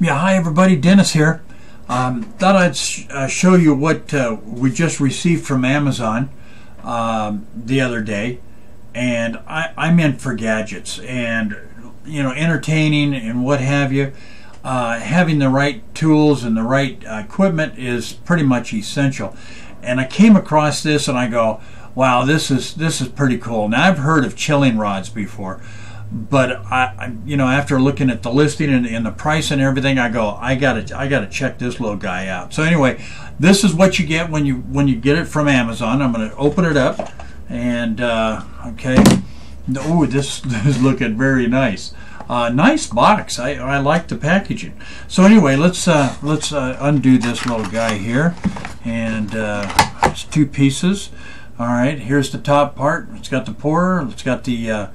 Yeah, hi everybody, Denis here. Um, thought I'd sh- uh, show you what uh, we just received from Amazon um, the other day, and I, I meant for gadgets and you know entertaining and what have you. Uh, having the right tools and the right uh, equipment is pretty much essential. And I came across this and I go, "Wow, this is this is pretty cool." Now I've heard of chilling rods before but I, I, you know, after looking at the listing and, and, the price and everything, I go, I gotta, I gotta check this little guy out. So anyway, this is what you get when you when you get it from Amazon. I'm gonna open it up, and uh, okay, oh, this, this is looking very nice. Uh, nice box. I, I like the packaging. So anyway, let's uh, let's uh, undo this little guy here, and uh, it's two pieces. All right, here's the top part. It's got the pourer. It's got the uh,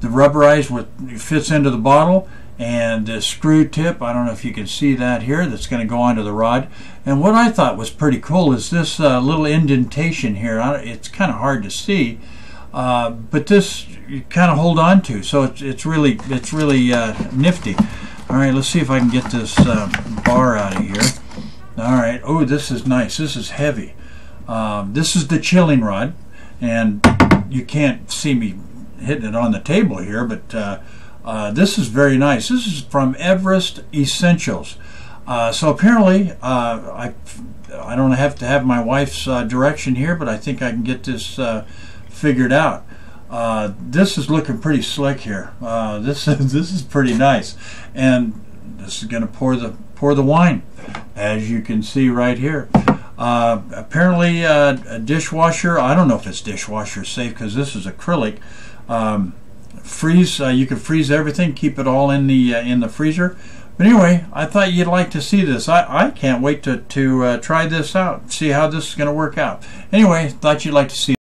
the rubberized what fits into the bottle and the screw tip I don't know if you can see that here that's going to go onto the rod. And what I thought was pretty cool is this uh, little indentation here. It's kind of hard to see uh, but this you kind of hold on to so it's, it's really it's really uh, nifty. All right let's see if I can get this uh, bar out of here. All right oh this is nice this is heavy. Um, this is the chilling rod and you can't see me hitting it on the table here, but uh, uh, this is very nice. This is from Everest Essentials. Uh, so apparently, uh, I I don't have to have my wife's uh, direction here, but I think I can get this figured out. this is looking pretty slick here. this is this is pretty nice, and this is going to pour the pour the wine, as you can see right here. Uh, apparently, uh, a dishwasher. I don't know if it's dishwasher safe because this is acrylic. Um, freeze. Uh, you could freeze everything. Keep it all in the uh, in the freezer. But anyway, I thought you'd like to see this. I, I can't wait to to uh, try this out. See how this is going to work out. Anyway, thought you'd like to see.